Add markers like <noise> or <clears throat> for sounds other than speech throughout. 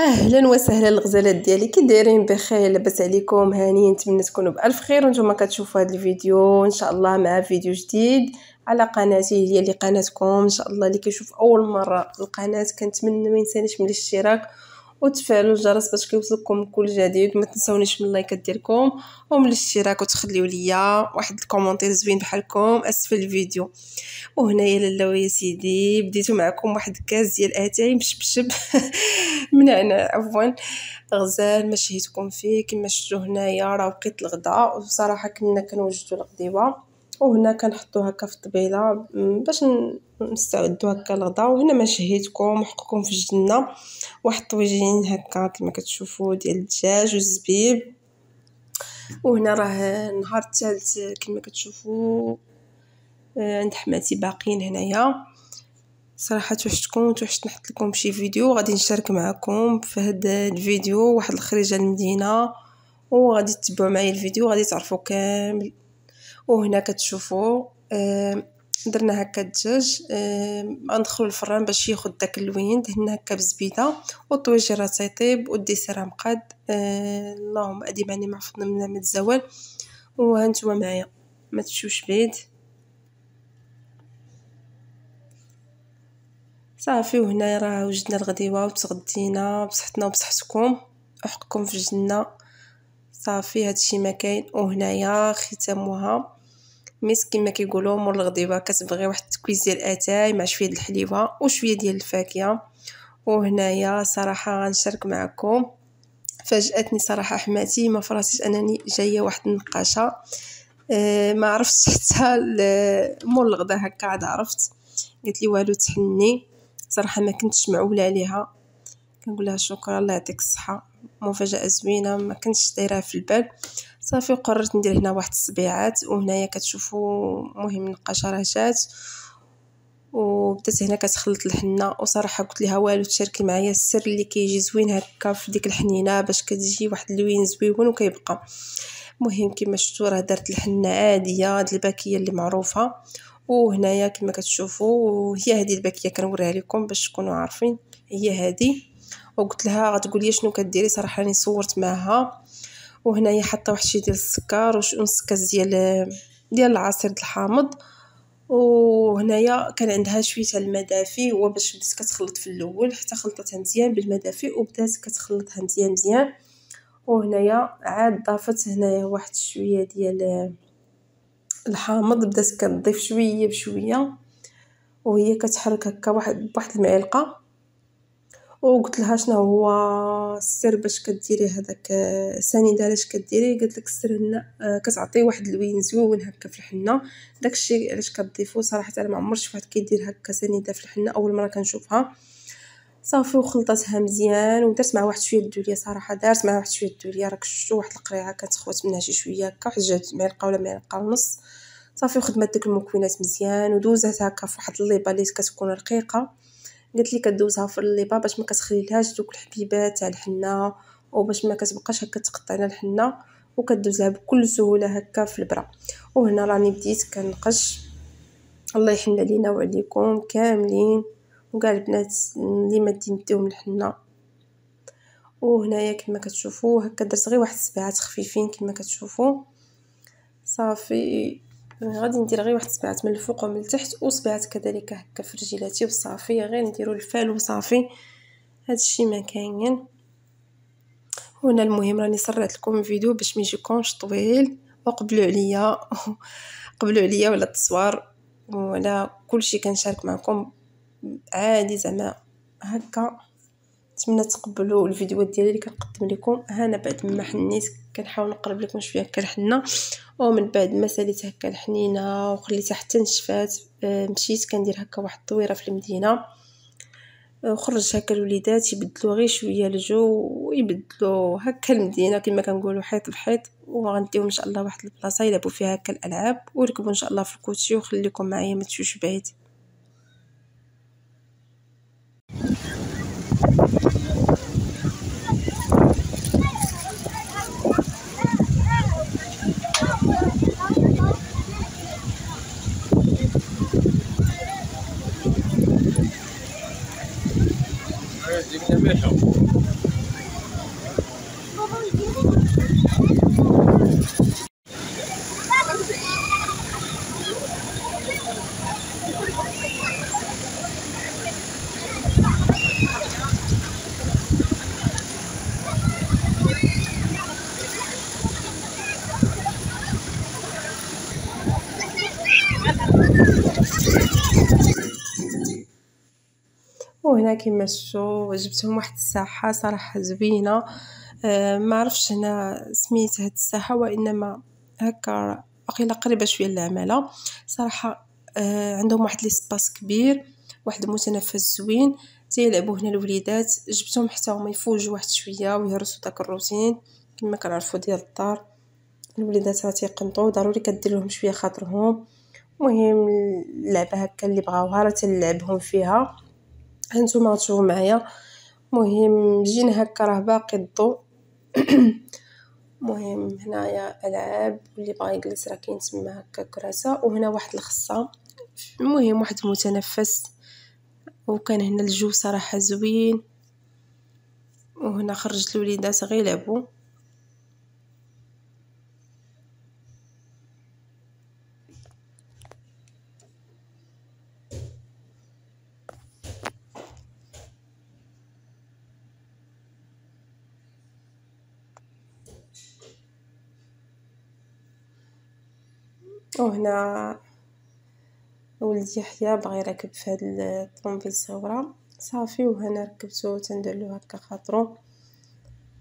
أهلا وسهلا الغزالات ديالي. كي دايرين بخير لاباس عليكم. هانيين نتمنى تكونوا بألف خير. وأنتم كتشوفوا هذا الفيديو إن شاء الله مع فيديو جديد على قناتي. هي اللي قناتكم. إن شاء الله اللي كيشوف أول مرة القناة. كنتمنى ما ينسانيش من الاشتراك. وتفعلوا الجرس باش كيوصلكم كل جديد ما تنسونيش من اللايكات ديالكم ومن الاشتراك وتخليو ليا واحد ال commentaire زوين بحالكم اسفل الفيديو. وهنايا لالا يا سيدي بديتو معكم واحد الكاس ديال آتاي مشبشب <laughs> من هنا عفوا. غزال ما شهيتكم فيه كما شفتوا هنايا راه بقيت الغداء وبصراحه كنا كنوجدوا الغديوة. وهنا كنحطو هكا في الطبيله باش نستعدو هكا الغدا وهنا ما شهيتكم وحقكم في الجنة. واحد الطويجين هكا كما كتشوفوا ديال الدجاج والزبيب. وهنا راه النهار الثالث كما كتشوفوا آه، عند حماتي باقيين هنايا. صراحة توحشتكم توحشت نحط لكم شي فيديو. غادي نشارك معكم في هذا الفيديو. واحد الخريجة المدينة وغادي تتبعوا معايا الفيديو. غادي تعرفوا كامل وهنا كتشوفوا درنا هكا الدجاج غندخلو الفران باش ياخد داك اللوين دهنا هكا بزبيدة والطويجي راه تيطيب والديسير مقاد آه اللهم اديماني مع فضل من الزوال. وهانتوما معايا ما تمشيوش بعيد. صافي وهنا راه وجدنا الغديوة وتغدينا بصحتنا وبصحتكم وحقكم في الجنة. صافي هادشي ما كاين. وهنايا ختامها مسك كما كيقولوا مور الغديوه كتبغي واحد التكويس ديال أتاي مع شوية الحليوة وشوية ديال الفاكهة. وهنايا صراحة غنشارك معكم. فاجأتني صراحة حماتي ما فراسيش أنني جاية واحد النقاشة. أه ما عرفتش <laughs> حتى مور الغدا هكا عاد عرفت. قالت لي والو تحني. صراحة ما كنتش معولة عليها. كنقول لها شكرا الله يعطيك الصحة. مفاجأة زوينة ما كنتش دايرها في البال. صافي قررت ندير هنا واحد الصبيعات وهنايا كتشوفوا مهم النقاشه راه جات وبدات هنا كتخلط الحنة وصراحة قلت لها والو تشاركي معايا السر اللي كيجي زوين هكا في ديك الحنينة باش كتجي واحد اللوين زويون وكيبقى. مهم كما شفتوا راه درت الحنة عادية هاد الباكية اللي معروفة. وهنايا كما كتشوفوا هي هذه الباكية كنوريها لكم باش تكونوا عارفين هي هذه وقلت لها غتقولي شنو كديري صراحة راني صورت معها وهنايا حاطة واحد شي ديال السكر ونص كاس ديال ديال العصير الحامض. وهنايا كان عندها شوية الماء دافي هو باش بدات كتخلط في الأول حتى خلطتها مزيان بالماء دافي وبدات كتخلطها مزيان مزيان. وهنايا عاد ضافت هنايا واحد شوية ديال الحامض بدات كتضيف شوية بشوية. وهي كتحرك هكا واحد بواحد المعلقة. وقلت لها شنو هو السر باش كديري هذاك سنيده علاش كديري؟ قالت لك السر هنا آه، كتعطي واحد اللوين زوين هكا في الحنة. داكشي علاش كتضيفو صراحة أنا ما عمرت شفت واحد كيدير هكا سنيده في الحنة أول مرة كنشوفها. صافي وخلطتها مزيان ودرت مع واحد شوية الدولية صراحة دارت مع واحد شوية الدولية راك شفتوا واحد القريعة كتخوت منها شي شوية هكا واحد جات معلقة ولا معلقة ونص. صافي وخدمت ديك المكونات مزيان ودوزات هكا في واحد الليبه اللي كتكون رقيقة. قالت لي كدوزها في الليبه باش ما كتخليلهاش دوك الحبيبات تاع الحنة وباش ما كتبقاش هكا تقطع لنا الحنة وكدوزها بكل سهولة هكا في البرا. وهنا راني بديت كنقش. الله يحن علينا وعليكم كاملين. وكاع البنات اللي ما نديهم الحنة. وهنايا كما كتشوفوا هكا درت غير واحد السبعات خفيفين كما كتشوفوا صافي. غادي ندير غير واحد السبعات من الفوق ومن التحت وصبعات كذلك هكا في رجيلاتي وصافي. غير نديرو الفال وصافي. هادشي ما كاين. هنا المهم راني سرعت لكم الفيديو باش ما يجيكمش طويل. وقبلوا عليا. <laughs> قبلوا عليا ولا التصوير. ولا كلشي كنشارك معكم عادي زعما هكا. نتمنى تقبلوا الفيديوهات ديالي اللي كنقدم لكم. أنا بعد ما حنيت كنحاول نقرب لكم شوية هكا الحنه ومن بعد ما ساليت هكا الحنينه وخليتها حتى نشفات آه، مشيت كندير هكا واحد الطويرة في المدينة. وخرج هكا الوليدات يبدلوا غير شوية الجو ويبدلوا هكا المدينة كما كنقولوا حيط بحيط. وغنديهم إن شاء الله واحد البلاصة يلعبوا فيها هكا الألعاب. وركبوا إن شاء الله في الكوتشي وخليكم معايا ما تمشيوش بعيد. minhas dívidas melhor. وهنا كما شفتوا جبتهم واحد الساحة صراحة زوينة. أه ما عرفتش هنا سميت هاد الساحة وإنما هكا باقيلا قريبة شوية للعمالة. صراحة أه عندهم واحد ليسباس كبير واحد المتنفس زوين. تيلعبوا هنا الوليدات. جبتهم حتى هما يفوجوا واحد شوية ويهرسوا داك الروتين كما كنعرفوا ديال الدار. الوليدات راه تيقنطوا ضروري كدير لهم شوية خاطرهم. المهم اللعبة هكا اللي بغاوها راه تنلعبهم فيها. هانتوما تشوفوا معايا. مهم جينا هكا راه باقي الضو. <clears throat> مهم هنايا ألعاب واللي بغا يجلس راه كاين تما هكا كراسة وهنا واحد الخصة. المهم واحد المتنفس. وكان هنا الجو صراحة زوين. وهنا خرجت الوليدات غير يلعبوا وهنا ولدي يحيى بغى يركب في هاد الطوموبيل الصغيره صافي وهنا ركبتو تنديرلو هكا خاطرو.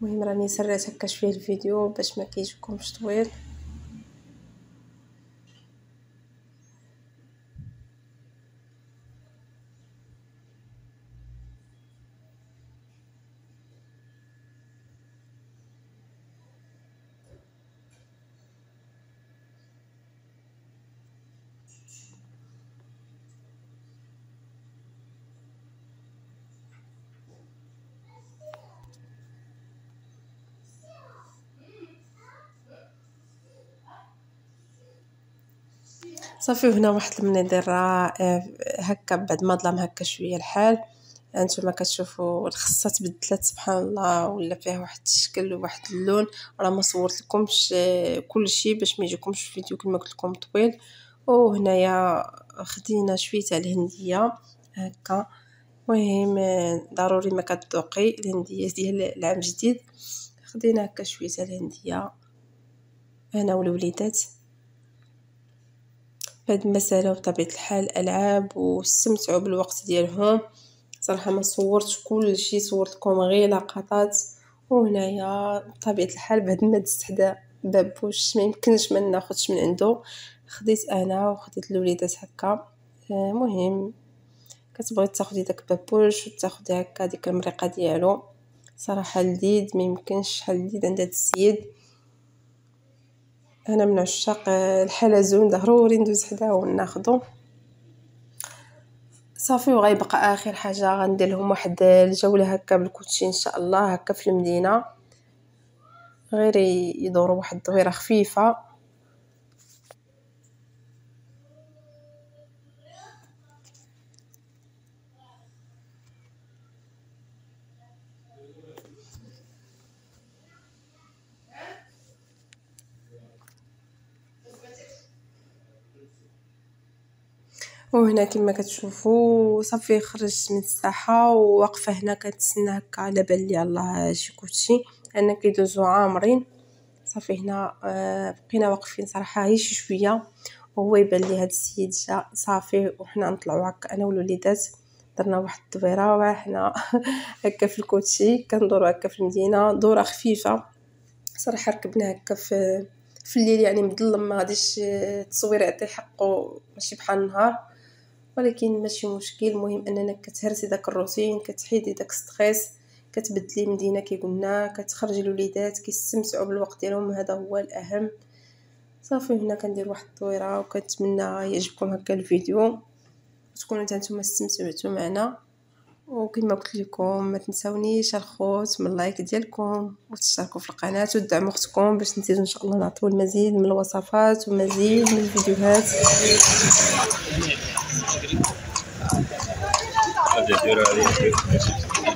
المهم راني سرعت هكا شوية الفيديو باش ما كيجيكمش طويل. صافي هنا واحد المنظر رائع هكا بعد ما ظلم هكا شوية الحال. هانتوما كتشوفوا الخصة تبدلات سبحان الله ولا فيها واحد الشكل وواحد اللون. راه ما صورت لكمش كلشي باش ما يجيكمش الفيديو كما قلت لكم طويل. وهنايا خدينا شوية تاع الهندية هكا. المهم ضروري ما كتذوقي الهندية ديال العام الجديد. خدينا هكا شوية تاع الهندية. أنا والوليدات. هاد المسألة بطبيعة الحال ألعاب واستمتعوا بالوقت ديالهم. صراحة ما صورتش كل شيء صورت لكم غير لقطات. وهنايا بطبيعة الحال بعد ما دزت حدا بابوش ما يمكنش ما ناخذش من عنده. خديت أنا وخديت الوليدات هكا. آه، مهم. كتبغي تاخدي داك بابوش وتاخدي هكا ديك المريقة ديالو. صراحة لذيذ ما يمكنش شحال لذيذ عند هاد السيد. أنا من عشاق الحلزون ضروري ندوز حداه وناخدو. صافي وغيبقى آخر حاجة غندير لهم واحد الجولة هكا بالكوتشي إن شاء الله هكا في المدينة. غير يدوروا واحد الدويره خفيفة. وهنا كما كتشوفوا صافي خرجت من الساحة وواقفة هنا كنتسنى هكا على بالي الله شي كلشي. أنا كيدوزو عامرين. صافي هنا آه بقينا واقفين صراحة هي شي شوية. وهو يبان لي هاد السيد جا صافي وحنا نطلعوا هكا أنا والوليدات. درنا واحد الدويرة وحنا <laughs> هكا في الكوتشي. كندورو هكا في المدينة. دورة خفيفة. صراحة ركبنا هكا في في الليل يعني مظلم ما غاديش التصوير يعطي حقه ماشي بحال النهار. ولكن ماشي مشكل المهم أننا كتهرسي داك الروتين كتحيدي داك stress كتبدلي المدينة كي قلنا كتخرجي الوليدات كيستمتعوا بالوقت ديالهم هذا هو الأهم. صافي هنا كندير واحد الطويرة وكنتمنى يعجبكم هكا الفيديو. وتكونوا نتوما استمتعتوا معنا. وكما قلت لكم ما تنساونيش الخوت من اللايك ديالكم وتشتركوا في القناة وتدعموا أختكم باش نزيد إن شاء الله نعطيو المزيد من الوصفات ومزيد من الفيديوهات. Gracias,